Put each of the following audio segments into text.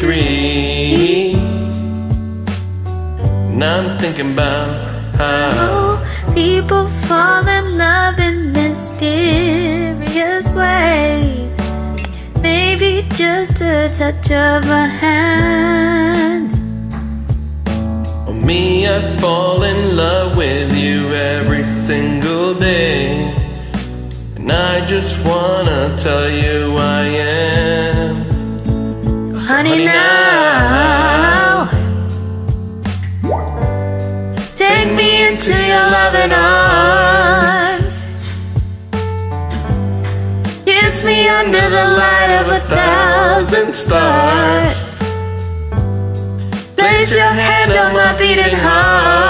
23. Now I'm thinking about how Oh, people fall in love in mysterious ways. Maybe just a touch of a hand. Oh, me, I fall in love with you every single day. And I just wanna tell you I am. Honey, now take me into your loving arms. Kiss me under the light of a thousand stars. Place your hand on my beating heart.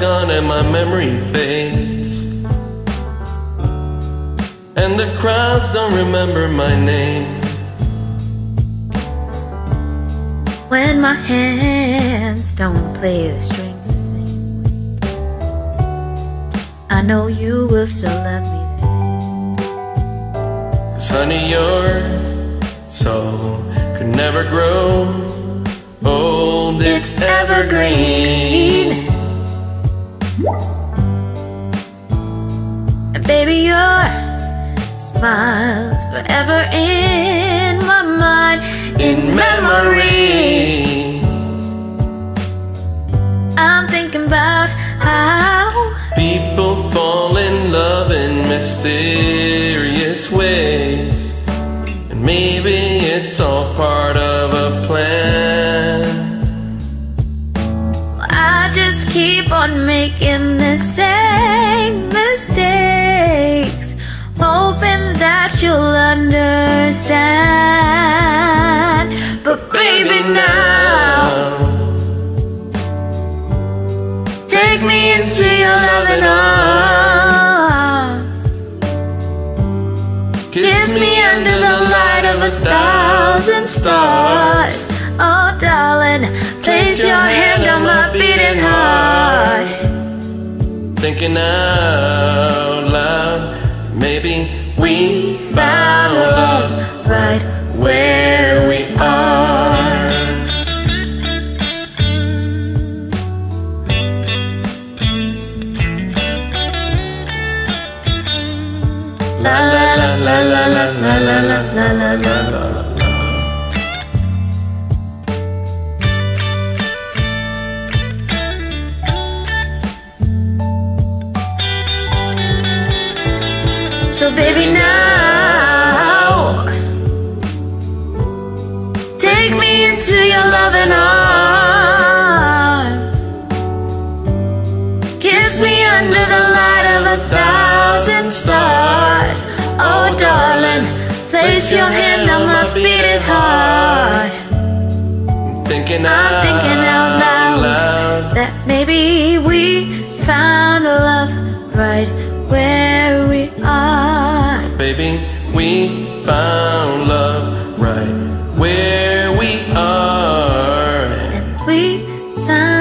Gone and my memory fades. And the crowds don't remember my name. When my hands don't play the strings the same way, I know you will still love me. Cause honey, your soul could never grow old. It's, evergreen. And baby, your smile's forever in my mind, In memory, I'm thinking about how people fall in love in mysterious keep on making the same mistakes, hoping that you'll understand. But baby, now take me into your loving arms. Kiss me under the light of a thousand stars. Thinking out loud, maybe we found love right where we are. La la la la la la la la la la la baby now. Take me into your loving arms. Kiss me under the light of a thousand stars. Oh darling, place your hand on my beating heart. Thinking I'm thinking out loud loud. That maybe baby. We found love right where we are. And we found.